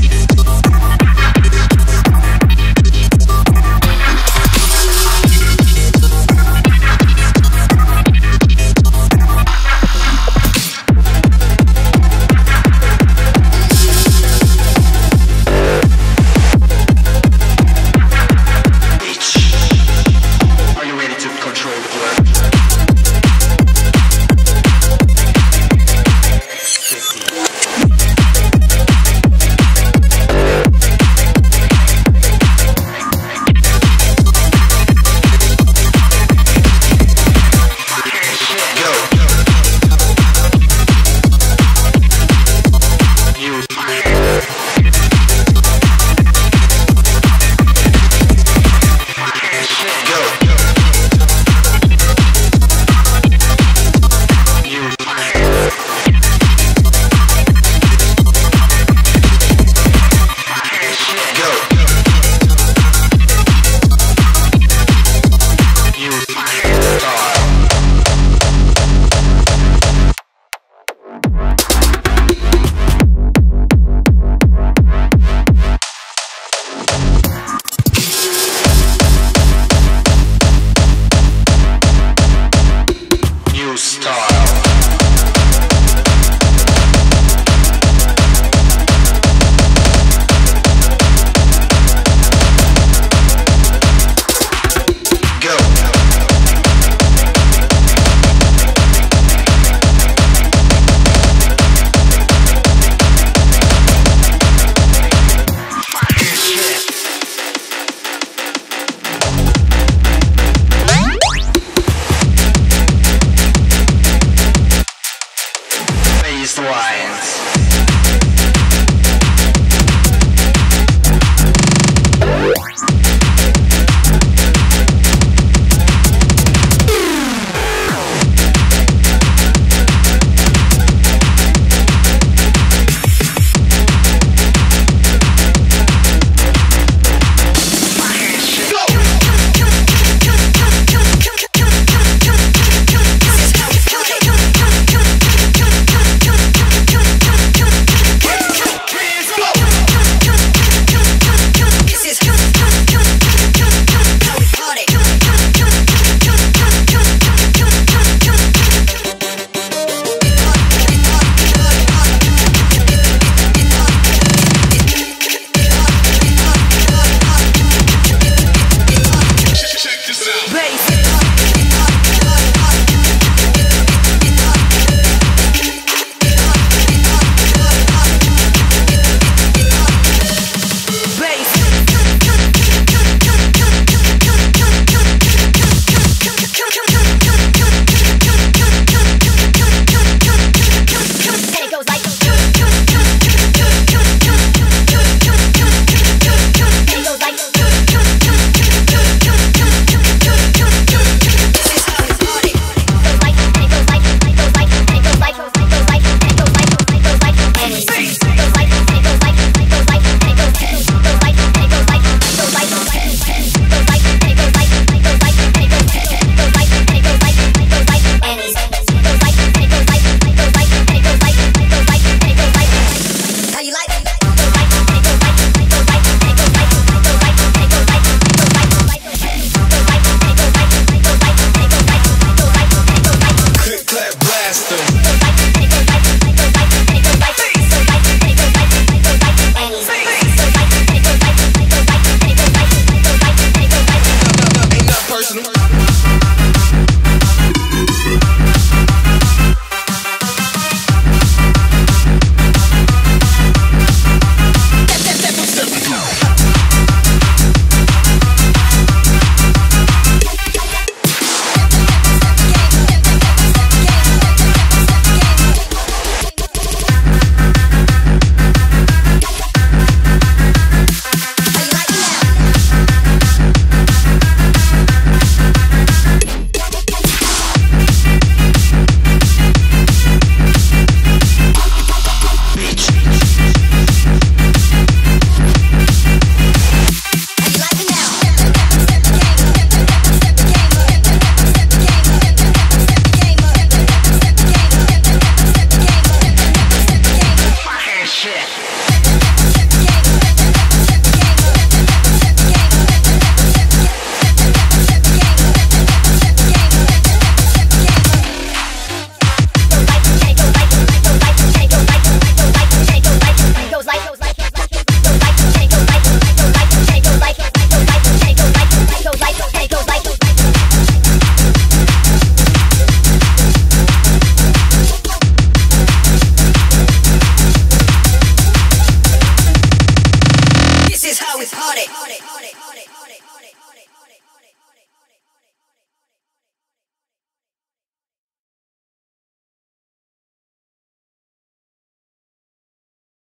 です。